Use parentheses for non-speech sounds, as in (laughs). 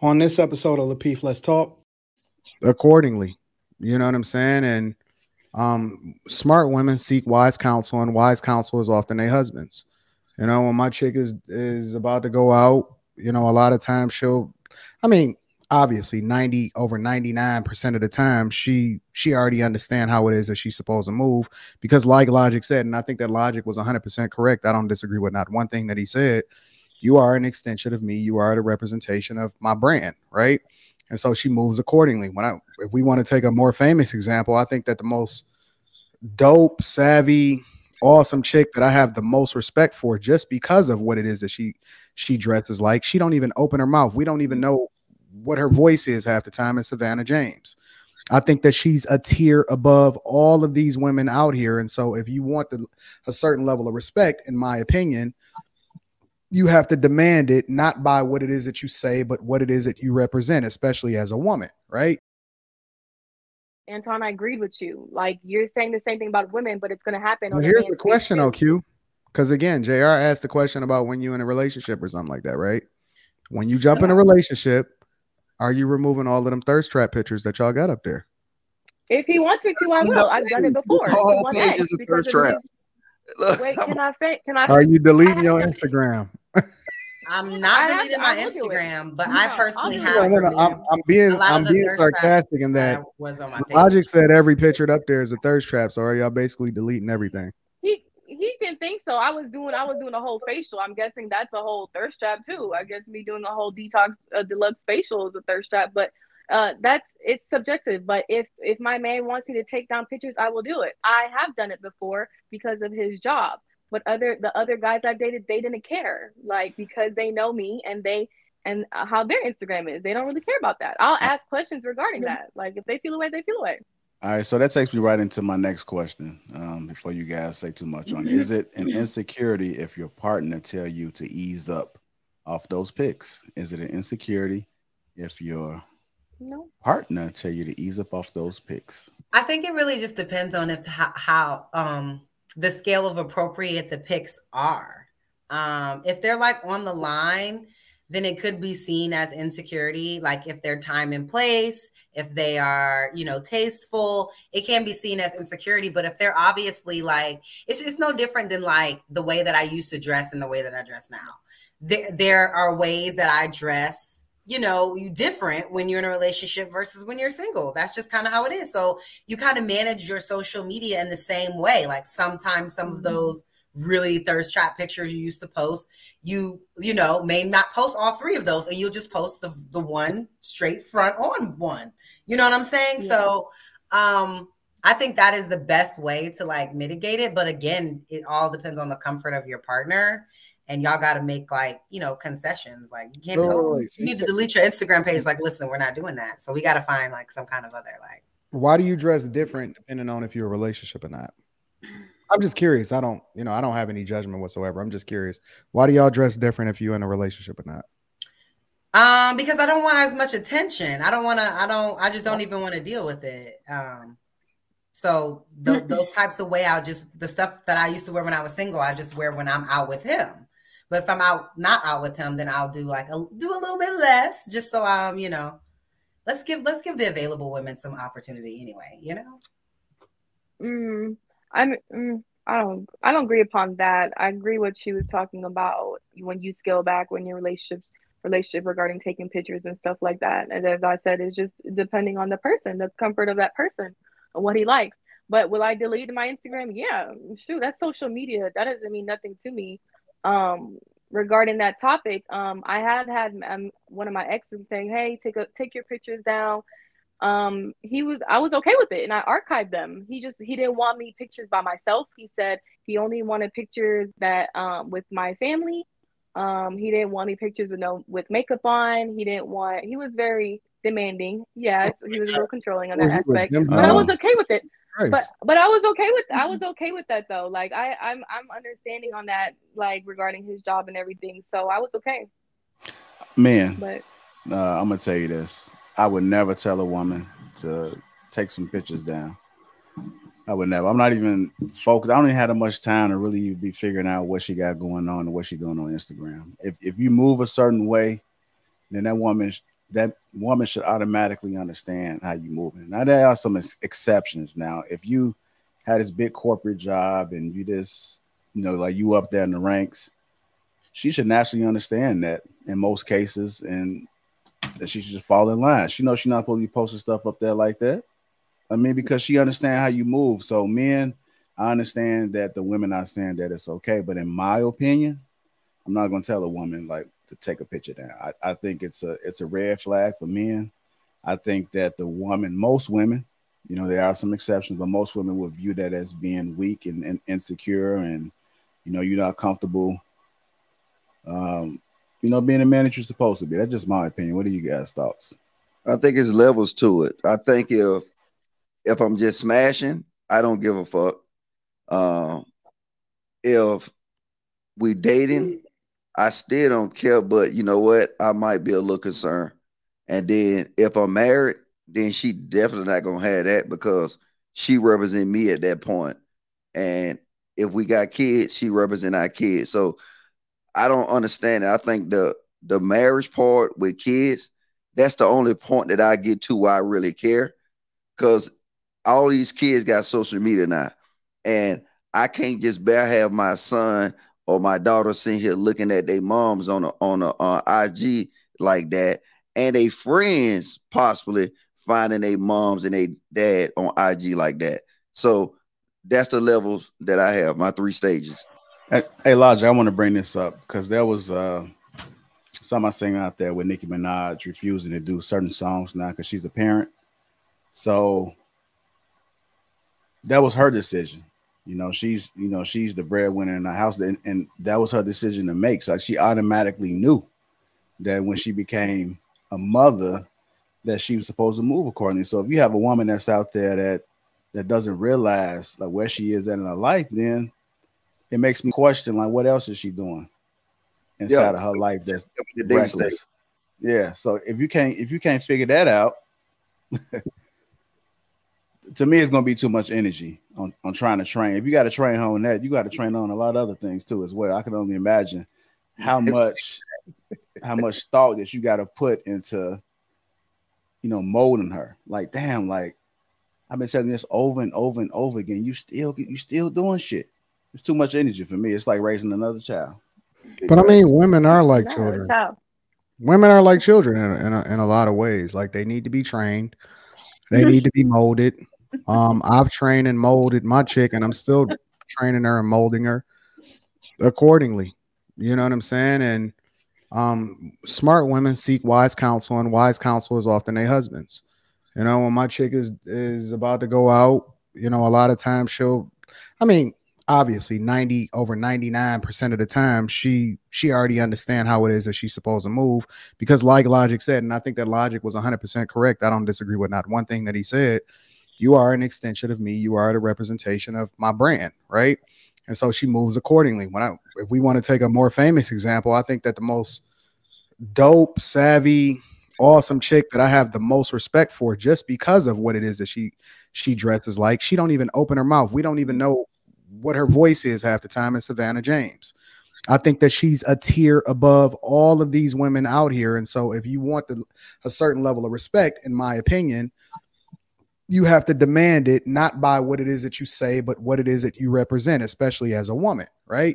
On this episode of Lapeef, let's talk accordingly. You know what I'm saying? And um, smart women seek wise counsel, and wise counsel is often their husbands. You know, when my chick is is about to go out, you know, a lot of times she'll, I mean, obviously 90 over 99% of the time she she already understand how it is that she's supposed to move because like logic said and i think that logic was 100% correct i don't disagree with not one thing that he said you are an extension of me you are the representation of my brand right and so she moves accordingly when i if we want to take a more famous example i think that the most dope savvy awesome chick that i have the most respect for just because of what it is that she she dresses like she don't even open her mouth we don't even know what her voice is half the time is Savannah James. I think that she's a tier above all of these women out here. And so if you want the, a certain level of respect, in my opinion, you have to demand it not by what it is that you say, but what it is that you represent, especially as a woman, right? Anton, I agreed with you. Like you're saying the same thing about women, but it's going to happen. Well, here's the question, OQ. Because again, JR asked the question about when you in a relationship or something like that, right? When you jump in a relationship, are you removing all of them thirst trap pictures that y'all got up there? If he wants me to, I will. I've done it before. The whole page is a thirst trap. Wait, can I? Can I? Are you deleting your Instagram? I'm not deleting my Instagram, but no, I personally have. No, no, I'm, I'm, being I'm being sarcastic in that, that was on my Logic said every picture up there is a thirst trap. So are y'all basically deleting everything? he he can think so. I was doing I was doing a whole facial. I'm guessing that's a whole thirst trap too. I guess me doing a whole detox uh, deluxe facial is a thirst trap, but uh, that's it's subjective. But if if my man wants me to take down pictures, I will do it. I have done it before because of his job. But other the other guys I've dated, they didn't care, like because they know me and they and how their Instagram is. They don't really care about that. I'll ask questions regarding that. Like if they feel away, they feel away. All right, so that takes me right into my next question. Um, before you guys say too much on is it an insecurity if your partner tell you to ease up off those pics? Is it an insecurity if your no. partner tell you to ease up off those pics? I think it really just depends on if how, how um, the scale of appropriate the pics are. Um, if they're like on the line, then it could be seen as insecurity. Like if they're time and place, if they are, you know, tasteful, it can be seen as insecurity. But if they're obviously like, it's just no different than like the way that I used to dress and the way that I dress now. There, there are ways that I dress, you know, you different when you're in a relationship versus when you're single. That's just kind of how it is. So you kind of manage your social media in the same way. Like sometimes some of mm-hmm. those really thirst trap pictures you used to post you you know may not post all three of those and you'll just post the the one straight front on one you know what I'm saying? Yeah. So um I think that is the best way to like mitigate it. But again, it all depends on the comfort of your partner. And y'all got to make like, you know, concessions. Like you can't, oh, you need to delete your Instagram page. Like, listen, we're not doing that. So we got to find like some kind of other like. Why do you dress different depending on if you're a relationship or not? I'm just curious. I don't, you know, I don't have any judgment whatsoever. I'm just curious. Why do y'all dress different if you're in a relationship or not? Um, because I don't want as much attention. I don't want to. I don't. I just don't even want to deal with it. Um, so th- (laughs) those types of way, I'll just the stuff that I used to wear when I was single, I just wear when I'm out with him. But if I'm out not out with him, then I'll do like a, do a little bit less, just so I'm, you know, let's give let's give the available women some opportunity anyway. You know. Mm, I'm. Mm, I don't. I don't agree upon that. I agree what she was talking about when you scale back when your relationships relationship regarding taking pictures and stuff like that. And as I said, it's just depending on the person, the comfort of that person, and what he likes. But will I delete my Instagram? Yeah, shoot, that's social media. That doesn't mean nothing to me. Um, regarding that topic, um, I have had um, one of my exes saying, "Hey, take a take your pictures down." Um, he was I was okay with it, and I archived them. He just he didn't want me pictures by myself. He said he only wanted pictures that um, with my family um, he didn't want me pictures with no with makeup on. He didn't want. He was very demanding. Yeah, he was real controlling on that aspect. But I was okay with it. But but I was okay with I was okay with that though. Like I I'm I'm understanding on that like regarding his job and everything. So I was okay. Man, but uh, I'm gonna tell you this. I would never tell a woman to take some pictures down. I would never. I'm not even focused. I don't even have that much time to really be figuring out what she got going on and what she doing on Instagram. If if you move a certain way, then that woman that woman should automatically understand how you moving. Now there are some ex- exceptions. Now, if you had this big corporate job and you just, you know, like you up there in the ranks, she should naturally understand that in most cases, and that she should just fall in line. She knows she's not supposed to be posting stuff up there like that. I mean, because she understands how you move. So men, I understand that the women are saying that it's okay, but in my opinion, I'm not gonna tell a woman like to take a picture down. I, I think it's a it's a red flag for men. I think that the woman, most women, you know, there are some exceptions, but most women will view that as being weak and, and insecure, and you know, you're not comfortable. Um, you know, being a man that you're supposed to be. That's just my opinion. What are you guys' thoughts? I think it's levels to it. I think if if I'm just smashing, I don't give a fuck. Um, if we dating, I still don't care. But you know what? I might be a little concerned. And then if I'm married, then she definitely not gonna have that because she represent me at that point. And if we got kids, she represent our kids. So I don't understand it. I think the the marriage part with kids, that's the only point that I get to where I really care. Cause all these kids got social media now. And I can't just bear have my son or my daughter sitting here looking at their moms on a on a on IG like that, and they friends possibly finding their moms and their dad on IG like that. So that's the levels that I have, my three stages. Hey, hey Logic, I want to bring this up because there was uh some I sing out there with Nicki Minaj refusing to do certain songs now because she's a parent. So that was her decision. You know, she's you know she's the breadwinner in the house, and, and that was her decision to make. So she automatically knew that when she became a mother, that she was supposed to move accordingly. So if you have a woman that's out there that that doesn't realize like where she is at in her life, then it makes me question like what else is she doing inside yeah. of her life that's reckless. Yeah. So if you can't if you can't figure that out, (laughs) to me, it's gonna be too much energy on, on trying to train. If you got to train on that, you got to train on a lot of other things too as well. I can only imagine how much how much thought that you got to put into you know molding her. Like, damn, like I've been telling this over and over and over again. You still you still doing shit. It's too much energy for me. It's like raising another child. But I mean, women are like children. Women are like children in, in, a, in a lot of ways. Like they need to be trained. They mm-hmm. need to be molded. Um, I've trained and molded my chick, and I'm still training her and molding her accordingly. You know what I'm saying? And um, smart women seek wise counsel, and wise counsel is often their husbands. You know, when my chick is is about to go out, you know, a lot of times she'll, I mean, obviously 90 over 99% of the time she she already understand how it is that she's supposed to move because like logic said and i think that logic was 100% correct i don't disagree with not one thing that he said you are an extension of me. You are the representation of my brand, right? And so she moves accordingly. When I, if we want to take a more famous example, I think that the most dope, savvy, awesome chick that I have the most respect for, just because of what it is that she she dresses like, she don't even open her mouth. We don't even know what her voice is half the time. Is Savannah James. I think that she's a tier above all of these women out here. And so, if you want the, a certain level of respect, in my opinion, you have to demand it not by what it is that you say, but what it is that you represent, especially as a woman, right?